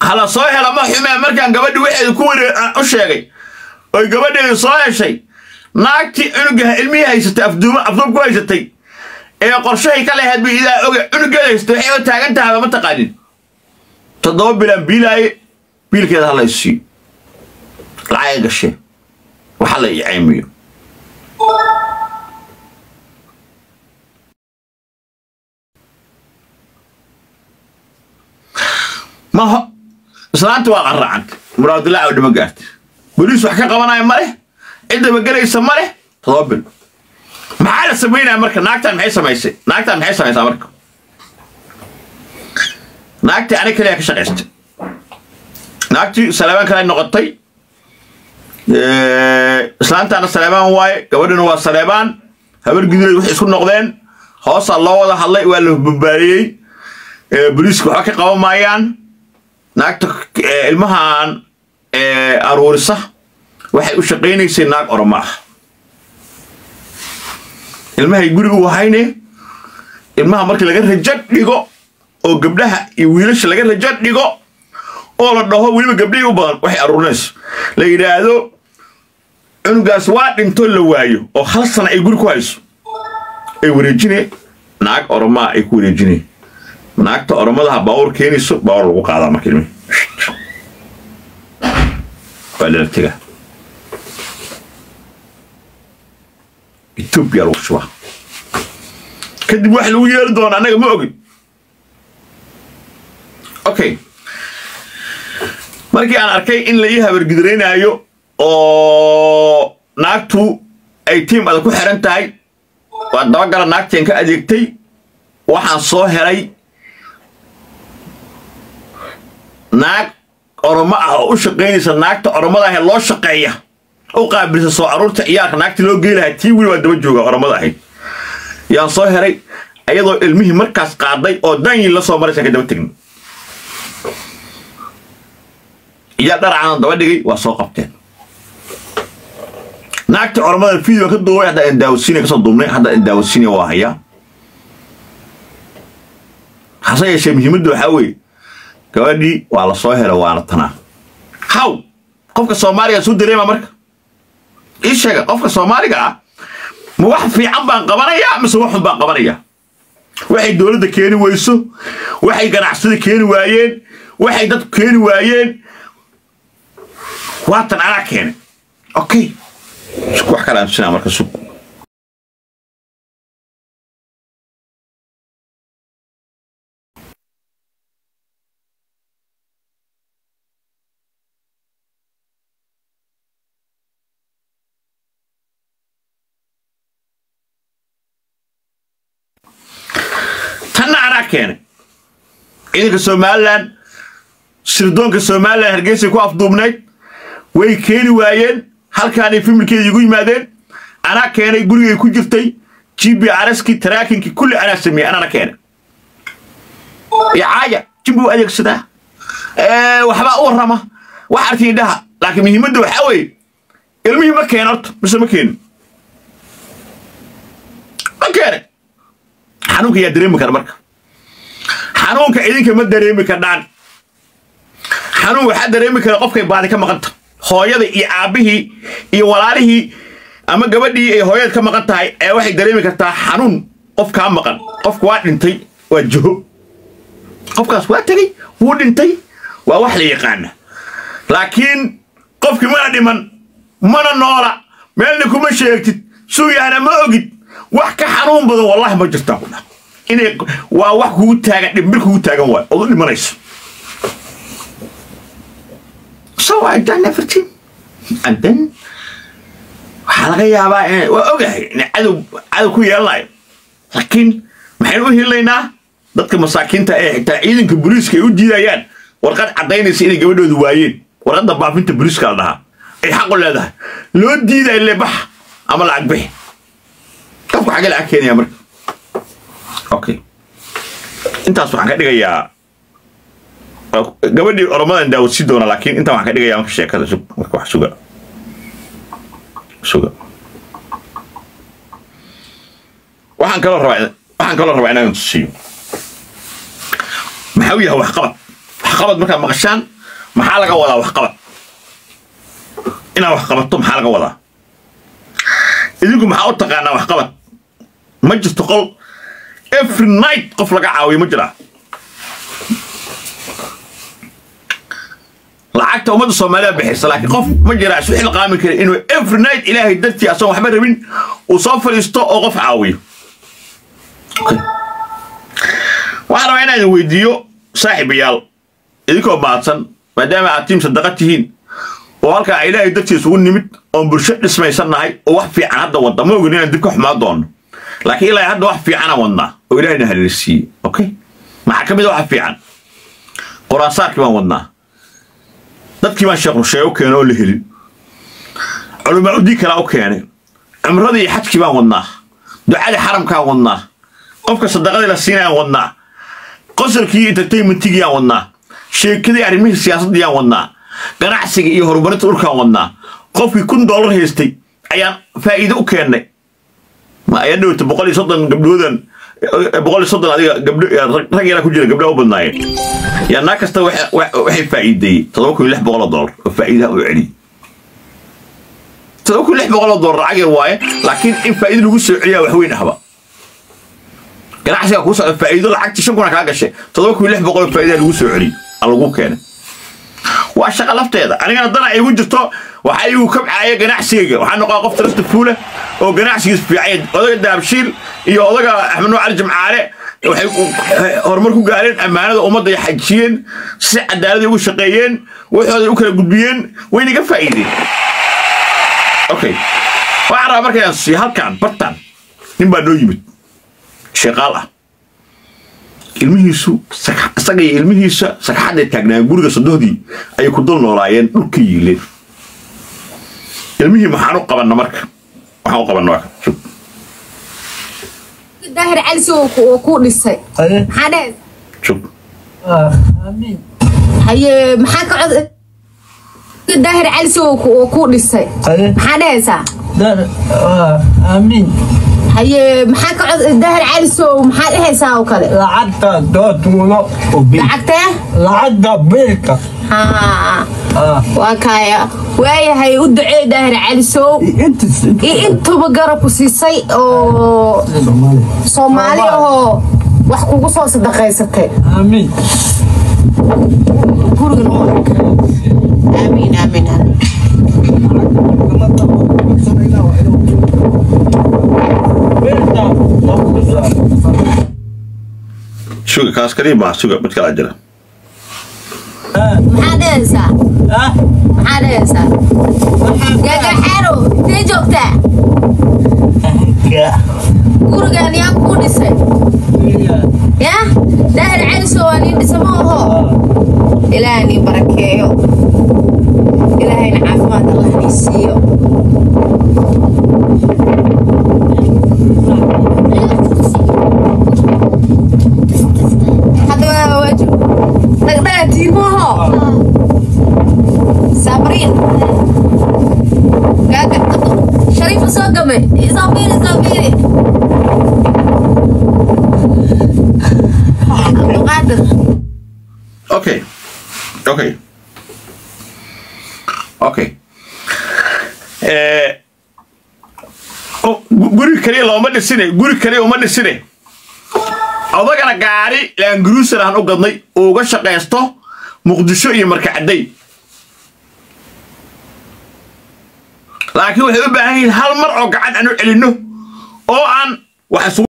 hala soo hela ma xumee markaan gabadhi waxeeda ku ware u sheegay. Oy gabadheedu soo heshay. Naagtii cunuga ilmihii haysatay afduuma afduub ku haysatay. Ee qorshahay ka leheed bu idaa oge cunugeeda haysatay waxay u taagan tahayba ma taqaanin toddoba bilaan biilaaye biilkeeda hala isiiyo lacagay gashee waxa la icaymiyo maho islaanta waa qarraacanta muraadilaac oo dhima gaarta boliis wax ka qabanaya ma leh? Ciddaba gelaysa ma todoba bil maxaa la samaynaya marka? Naagtaan maxay samaysay? Naagtaan maxay samaysaa marka? Naagtii anig kaliya ka shaqaystay. Naagtii saleebaan kale noqotay. Islaantaana saleebaan waaye gabadhina waa saleebaan habar guduleed waxay isku noqdeen. Hoosaa loo wada hadlay waa la babaaliyey boliiska waxba ka qaban maayaan naagta ilmahan aruurisa waxay u shaqaynaysay naag oroma ah ilmahay gurigu wahayne ilmaha markii laga rajo dhigo oo gabdhaha iyo wiilasha laga rajo dhigo oo la dhaho weliba gabdhihii u badan waxay aruurinayso la yidhaahdo cunugaas waa dhinto la waayo oo hal sana ay guri ku hayso ay wareejine naag oromaa ay ku wareejine naagta oromadaha baawur keenayso baawur lagu qaadaa marka ilmihi waa lala tegaa etoobiya lagu shubaa kadib waxa lagu yeeri doona annaga ma ogin. Okay markii aan arkay in la ii habargidiraynaayo oo naagtu ay tiim adag ku xiran tahay waa dabagala naagteen ka adeegtay waxaan soo helay naag oromo ah oo u shaqaynaysa naagta oromada ahee loo shaqeeya. U qaabilsa soo aruurta ciyaarka naagtii loo gey lahaa tii weli waa daba jooga oromada ahayd yaan soo helay ayadoo ilmihii markaas qaaday oo danyi la soo maraysa ka daba tegna iyaa dharacaana daba dhigay waa soo qabteen. Naagtii oromada video ka duubay hadda daawasiina ka soo duubnay hadda daawasiina waa hayaa hase yeeshee muhiimadda waxaa weeye gabadhii waa la soo helo waana tanaa. Haw qofka soomaaliga suu dareema marka? Ii sheega qofka soomaaliga ah ma wax fiican baan qabanayaa mise waxun baan qabanayaa? Waxay dowladda keeni weyso waxay ganacsada keeni waayeen waxay dadku keeni waayeen. Waatan anaa keenay okay wax kala aaminsanaa marka sug anaa keenay ciidanka somalilan sirdoonka somalilan hargeysay ku afduubnayd way keeni waayeen halkaanay familkeeda igu yimaadeen anaa keenay gurigay ku jirtay g b rski taraakinkii kulli anaa sameeyey anana keenay. Icaaya jibbuu adeegsadaa waxbaa u warrama. Wax arkii dhaha laakiin muhiimadda waxaa weeye ilmihii ma keena horta mise ma keenin ma keenay. Xanuunka yaa dareemi kara marka xanuunka idinka ma dareemi kardhaan xanuun waxaa dareemi kara qofkay baadi ka maqanta hooyada iyo aabbihii iyo walaalihii ama gabadhii ay hooyada ka maqan tahay ee waxay dareemi kartaa xanuun qof kaa maqan. Qofka waa dhintay waa jiho qofkaas waa tegey wuu dhintay waa wax la yaqaana. Laakiin qofkii mana dhiman mana noola. Meelna kuma sheegtid sugyaana ma ogid. Wax ka xanuun badan wallahi ma jirtaa. ku dha inay waa wax kugu taagan dhimbir kugu taagan waay ood dhimanayso so waxaa laga yaabaa in waa ogahay in cadow cadow ku yeelanayo laakiin maxaynu u helaynaa dadka masaakiinta ee xitaa ciidanka booliiska ay u diidayaan warqad caddaynaysa inay gabadhoodu waayeen. Warqadda baafinta booliiska la dhahaa. Ay xaq u leedahay. Loo diidayo lebax ama lacag bixi. Qofku xagee lacag keenaya marka okay intaas waxaan ka dhigayaa gabadhii oromadan daawodsi doona laakiin intaan waxaan ka dhigayaa marka sheekada sug marka wax suga. Suga waxaan kaloo rabaa waxaan kaloo rabaa inaan tusiyo maxaa u yahay waxqabad waxqabad markaad maqashaan maxaa laga wadaa waxqabad inaad wax maxaa laga wadaa idinku maxaa u taqaanaa waxqabad ma jirto qol every night qof laga caawiyo ma jiraa lacagta ummadda soomaaliya bixisa laakiin qof ma jiraa isu xilqaami kara inuu every night ilaahay dartii asoon waxba rabin uu soo fadhiisto oo qof caawiyo. Okay. waxaan rabaa inaan idin weydiiyo saaxiibayaal idinkoo mahadsan maadaama aad tiim sadaqa tihiin oo halkaa ilaahay dartiis ugu nimid oon bulsho dhismaysan nahay oo wax fiican hadda wadna ma ogin inaan dib ka xumaa doono laakiin ilaa hadda wax fiicanaan wadnaa. Oo ilaahayna haleelsiiyey okay maxaa ka mid a waxa fiican? Quraansaarkii baan wadnaa. Dadkii baan sheekh rusheeye u keenay oo la helin. Culamaa udii kalaa u keenay. Cumradii iyo xajkii baan wadnaa. Ducadii xaramkaan wadnaa. Qofka sadaqadii la siinayaan wadnaa. Qosolkii iyo entertainmentigii aan wadnaa. Sheekadii arrimihii siyaasaddii aan wadnaa. Ganacsiga iyo horumarinta dhulkaan wadnaa. Qofkii kun dollar haystay ayaan faa'iido u keennay ma ayaa dhowta boqol iyo soddon gabdhoodan eh, boqol iyo soddon adiga gabdho eh, rag- rag yaraa ku jira gabdhaha u badnaayeen yaa naag kasta waxa- wa- waxay faa'iideeyey toddoba kun iyo lix boqol oo dollar oo faa'iidaha u celiyey toddoba kun iyo lix boqol oo dollar lacag waaye laakiin in faa'iido lagu soo celiyaa wax weyn ahba ganacsiga kuu socda faa'iido lacagtii shan kuna kaa gashay toddoba kun iyo lix boqol oo faa'iidaha lagu soo celiyey aa lagu keenay waa shaqa lafteeda anigana dana igu jirto waxaa igu kabcaaya ganacsigayga waxaa noqdaa qof tarasta fuula oo ganacsigiis fiicay. Odaga daabshiil iyo odaga axmed nuur cali jimcaale waxay horumar ku gaareen ammaanada ummadda ay xajiyeen si cadaaladii ugu shaqeeyeen waxooday u kala gudbiyeen wayna iga faa'iideen. Okay waxaan rabaa markayaan siiyo halkan bartan nin baa noo yimid. Sheeqaal ah. Ilmihiisu isaga iyo ilmihiisa sagxadday taagnaayeen guriga sadohdii ayay ku dul noolaayeen dhulka yiileen ilmihii maxaan u qabanna marka? Waxaan u Shub. daahir cali si uu ku- dhisay. Maxaa dheh shub. Ah, haye maxaa ka cod daahir cali si uu ku- dhisay. Maxaa dhehaysaa ah, amiin. haye maxaa ka cod daahir cali uu maxaa dhehaysaa oo kale? Lacagta bil. lacagtee Lacagta? Bilka. Haa. Ah, waa kaaya. Waayahay u ducee daahir cali sow intas. iyo intuba garab ku siisay oo Soomaali. ahoo wax kugu soo sadaqaysatay. Suga kaas kaliya maa suga mid kalaa jira Ah, maxaa dhehaysaa ah, maxaa dhehaysaa waxaa gagaxaaro intee joogtaa ka- gurigan yaa kuu dhisay Bilka. ya? Daahir caliso waa nin dhisa ma aho Ah, ilaaha nii barakeeyo ilaahayna caafimaad allah nii siiyo isaabiri isaabiri abdulqaadir okay. Okay. Okay. Eh, oh, gu- guri kaliya looma dhisine guri kaliya uma dhisine odagana gaari laanguruusan aan u gadnay uu uga shaqaysto muqdisho iyo markacadday laakiin waxay u baahan yihiin hal mar oo gacan aan u celinno oo aan wax